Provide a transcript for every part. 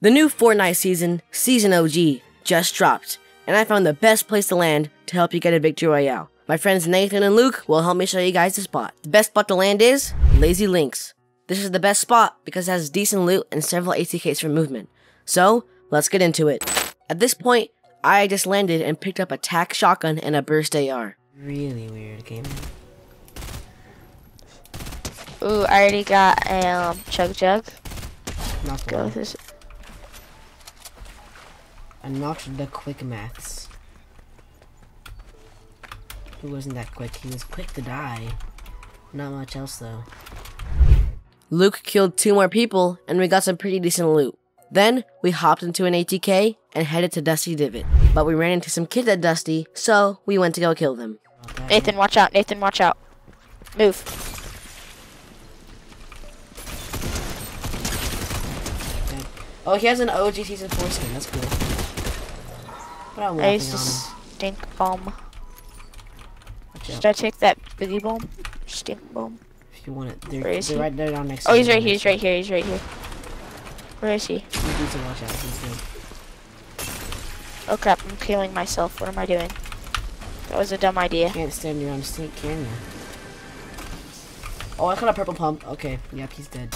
The new Fortnite season, Season OG, just dropped, and I found the best place to land to help you get a victory royale. My friends Nathan and Luke will help me show you guys the spot. The best spot to land is Lazy Links. This is the best spot because it has decent loot and several ATKs for movement. So, let's get into it. At this point, I just landed and picked up a tac shotgun and a burst AR. Really weird game. Ooh, I already got a um, chug jug. Not the Go one. with this. I knocked the quick maths. He wasn't that quick. He was quick to die. Not much else though. Luke killed two more people, and we got some pretty decent loot. Then, we hopped into an ATK and headed to Dusty Divot. But we ran into some kids at Dusty, so we went to go kill them. Not that Nathan, watch out. Nathan, watch out. Move. bad. Oh, he has an OG season four skin. That's cool. I used to stink bomb. Should. I take that boogie bomb? Stink bomb. If you want it, they're, Where is they're he? right there down next. Oh, to he's right here. He's right here. He's right here. Where is he? you. You need to watch out. He's good. Oh crap! I'm killing myself. What am I doing? That was a dumb idea. Can't stand your own stink, can you? Oh, I got a purple pump. Okay, yep, he's dead.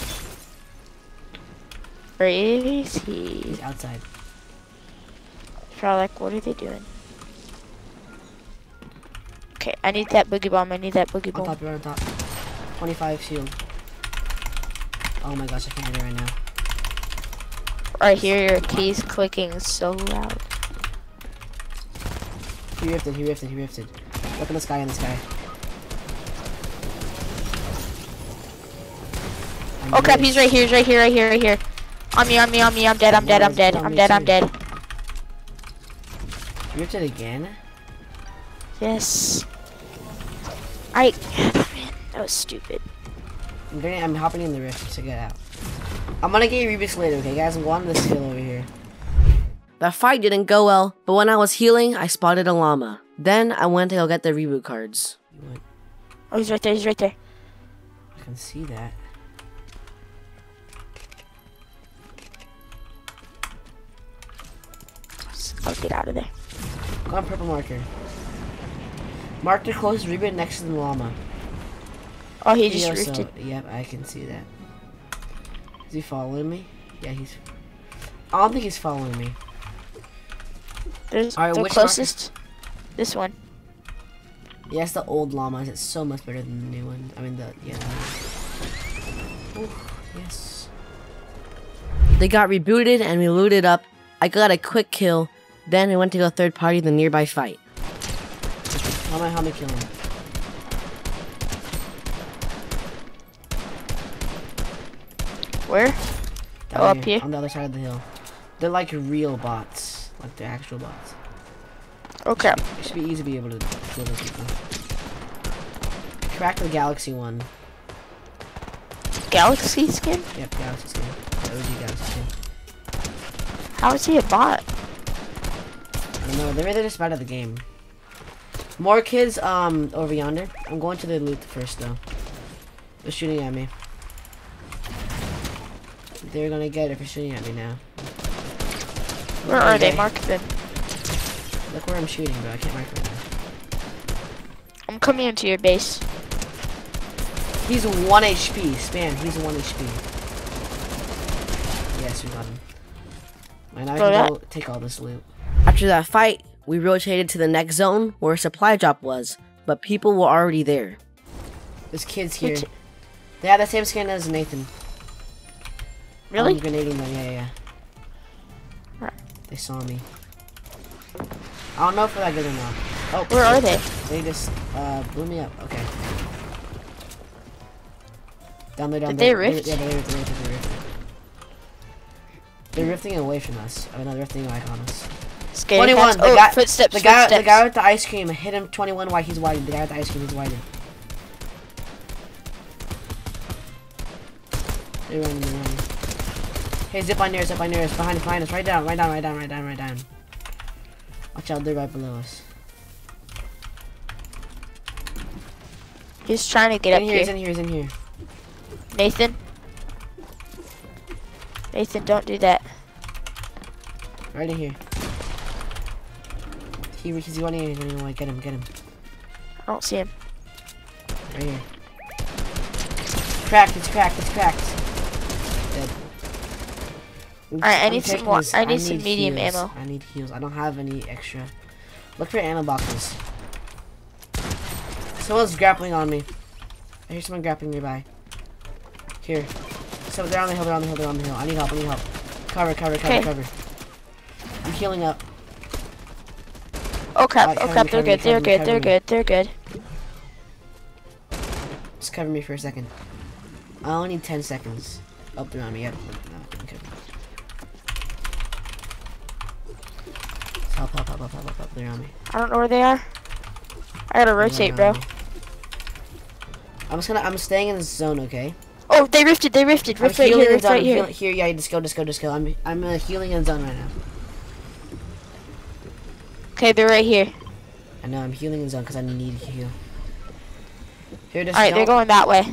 Where is he? He's outside. Like, what are they doing? Okay, I need that boogie bomb. I need that boogie On bomb. top, you're on top. 25 shield. Oh my gosh, I can't hit it right now. I hear your keys clicking so loud. He rifted, he rifted, he rifted. Look in the sky, in the sky. I Oh crap! He's right here. He's right here. Right here. Right here. On me. On me. On me. I'm dead. I'm dead. I'm dead. I'm dead. I'm dead. He rifted again? Yes. I. Man, that was stupid. I'm getting, I'm hopping in the rift to get out. I'm gonna get Rebus later, okay guys? I'm going to hill over here. That fight didn't go well, but when I was healing, I spotted a llama. Then I went to go get the reboot cards. Oh, he's right there. He's right there. I can see that. I'll get out of there. On purple marker. Mark the closest reboot next to the llama. Oh, he He just also- rifted. Yep, I can see that. Is he following me? Yeah, he's. I don't think he's following me. There's Alright, the which marker? closest. This one. Yes, the old llamas. It's so much better than the new one. I mean, the yeah. Ooh, yes. They got rebooted and we looted up. I got a quick kill. Then I went to go third party the nearby fight. How am I? How am I killing? him? Where? Down Oh, up here? on the other side of the hill. They're like real bots, like they're actual bots. Oh crap! It should be easy to be able to kill those people. Crack the galaxy one. Galaxy skin? Yep, galaxy skin. The OG galaxy skin. How is he a bot? I don't know. They're really just bad of the game. More kids um over yonder. I'm going to the loot first though. They're shooting at me. They're gonna get it for shooting at me now. Where are they? Okay. Mark them. Look where I'm shooting, but I can't mark now. I'm coming into your base. He's 1 HP. Spam, he's 1 HP. Yes, we got him. Now I can go take all this loot. After that fight, we rotated to the next zone where a supply drop was, but people were already there. There's kids here. Which- They have the same skin as Nathan. Really? I'm grenading them, yeah, yeah, yeah. Right. They saw me. I don't know if they're that good or not. Oh, Where are they? They just uh, blew me up. Okay. Down there, down Did there. they rift? Yeah, they rifted, they rifted, they rifted. They're rifting away from us. I mean, not rifting like on us. Scary 21. cats. The Oh, guy, footsteps. the guy, footsteps. the guy with the ice cream hit him 21 while he's whited. The guy with the ice cream is whited. They're running, they're running. Hey, zip on near us, zip on near us. Behind us, behind us. Right down, right down, right down, right down, right down. Watch out, they're right below us. He's trying to get He's up here, here. he's in here, he's in here. Nathan. Nathan, don't do that. Right in here. He, he's running in. He's running away. Get him. Get him. I don't see him. Right here. Cracked. It's cracked. It's cracked. Dead. Alright, I need some more- I need some medium heals. ammo. I need heals. I don't have any extra. Look for ammo boxes. Someone's grappling on me. I hear someone grappling nearby. Here. So they're on the hill. They're on the hill. They're on the hill. I need help. I need help. Cover. Cover. Cover. Okay. Cover. I'm healing up. Oh crap, oh crap, they're good, they're good, they're good, they're good. Just cover me for a second. I only need 10 seconds. Up they're on me. Yep. No, okay. Help, help, help, help, help, help. They're on me. I don't know where they are. I gotta rotate, bro. I'm just gonna, I'm staying in this zone, okay? Oh, they rifted, they rifted, rift right here, rift right here. here, yeah, just go, just go, just go. I'm, I'm uh, healing in zone right now. Okay, they're right here. I know, I'm healing in zone because I need to heal. Here, just Alright, they're going that way.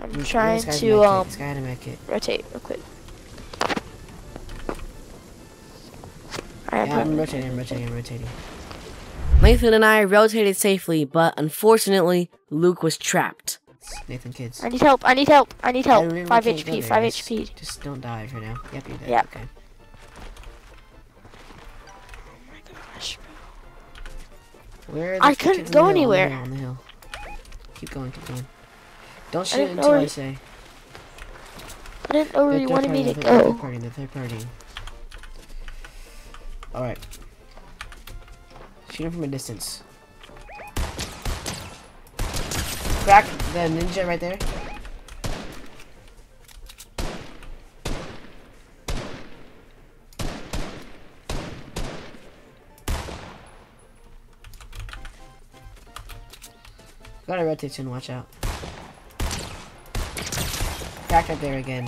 I'm trying to, um, This guy had a medkit. rotate real quick. Alright, Yeah, I'm rotating, I'm rotating, I'm rotating. Nathan and I rotated safely, but unfortunately, Luke was trapped. Nathan Kids. I need help, I need help, I need help. literally 5 can't HP, 5 just- HP. Just don't die for now. Yep, you're dead. Yep. Okay. Where the I couldn't on the go on the anywhere. hill, On the hill. Keep going, keep going. Don't shoot know until I say. I didn't know where you third wanted me party, to they're third go. party, they're third party. Alright. Shoot him from a distance. Crack the ninja right there. Gotta rotate soon, watch out. Back up there again.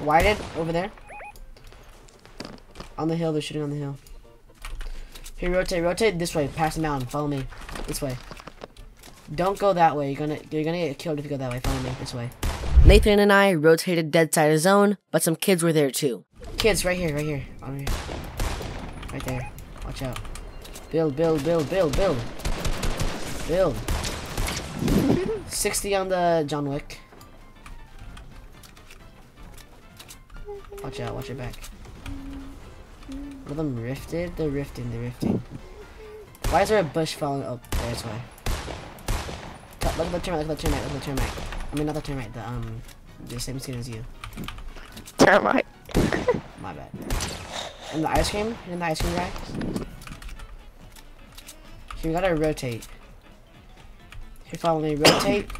Whited over there. On the hill, they're shooting on the hill. Here, rotate, rotate this way, past the mountain. Follow me. This way. Don't go that way. You're gonna you're gonna get killed if you go that way. Follow me. This way. Nathan and I rotated dead side of zone, but some kids were there too. Kids, right here, right here. Right there. Watch out. Build, build, build, build, build. Build. 60 on the John Wick. Watch out, watch your back. One of them rifted? They're rifting, they're rifting. Why is there a bush falling? Oh, there's why. Cut- Look at the termite, look at the termite, look at the termite. I mean, not the termite, the, um, the same skin as you. Termite. My bad. And the ice cream? And the ice cream guy? Here, we gotta rotate. Here, follow me. Rotate.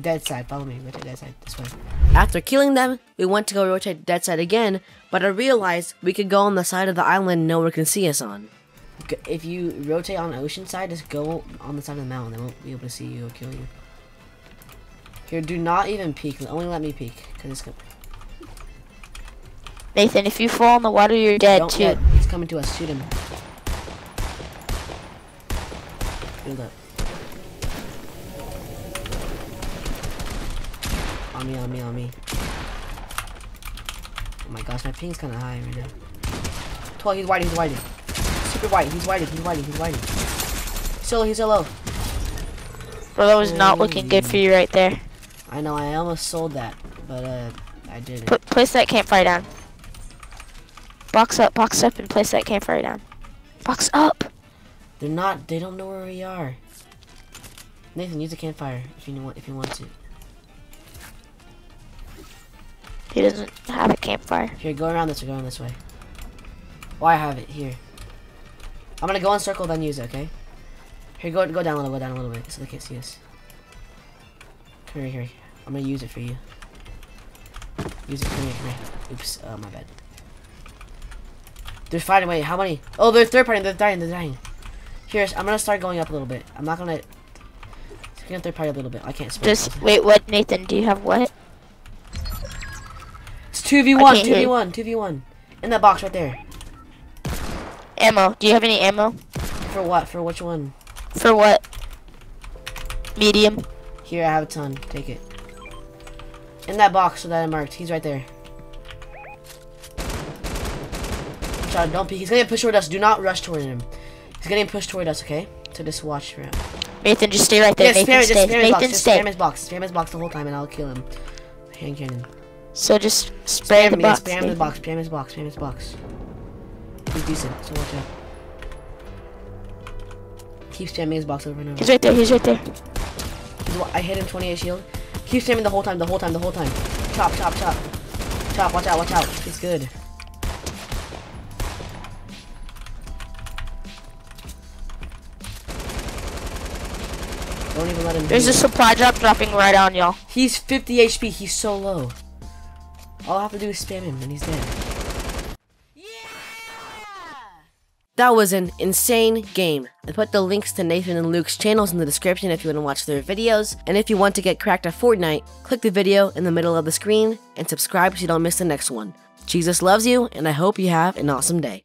Dead side. Follow me. Rotate dead side. This way. After killing them, we went to go rotate dead side again, but I realized we could go on the side of the island no one can see us on. If you rotate on the ocean side, just go on the side of the mountain. They won't be able to see you or kill you. Here, do not even peek. Only let me peek. Cause it's gonna. Nathan, if you fall in the water, you're dead Don't too. get. It's coming to us. Shoot him. Build up. On me, on me, on me. Oh my gosh, my ping's kind of high right now. 12, he's white, he's white. Super white, he's white, he's white, he's white. Still, he's so low. Bro, that was not looking good for you right there. I know, I almost sold that, but uh, I didn't. Put place that campfire down. Box up, box up, and place that campfire down. Box up. They're not, they don't know where we are. Nathan, use a campfire if you want, if you want to. He doesn't have a campfire. Here, go around this way, go around this way. Oh, I have it, here. I'm gonna go in circle, then use it, okay? Here, go go down a little, go down a little bit, so they can't see us. Come here, here. I'm gonna use it for you. Use it, come here, come here. Oops, oh, my bad. They're fighting, wait, how many? Oh, they're third party, they're dying, they're dying. Here, I'm gonna start going up a little bit. I'm not gonna... Second third party a little bit. I can't. Just wait. What, Nathan? Do you have what? It's 2v1, can't hear you. 2v1, 2v1. In that box right there. Ammo. Do you have any ammo? For what? For which one? For what? Medium. Here, I have a ton. Take it. In that box that I marked. He's right there. Watch out, don't peek. He's gonna push toward us. Do not rush toward him. He's getting pushed toward us, okay? So just watch for him. Nathan, just stay right there. Yeah, Nathan, spam, stay. just spam his box. Nathan, Just stay. spam his box. Spam his box the whole time and I'll kill him. Hand cannon. So just spray Spam, the box. spam Nathan. box. Spam his box. Spam his box. He's decent, so watch out. Keep spamming his box over and over. He's right there. He's right there. I hit him 28 shield. Keep spamming the whole time, the whole time, the whole time. Chop, chop, chop. Chop, watch out, watch out. He's good. Don't even let him There's a it. supply drop dropping right on y'all. He's 50 HP, he's so low. All I have to do is spam him and he's dead. Yeah! That was an insane game. I put the links to Nathan and Luke's channels in the description if you want to watch their videos. And if you want to get cracked at Fortnite, click the video in the middle of the screen and subscribe so you don't miss the next one. Jesus loves you, and I hope you have an awesome day.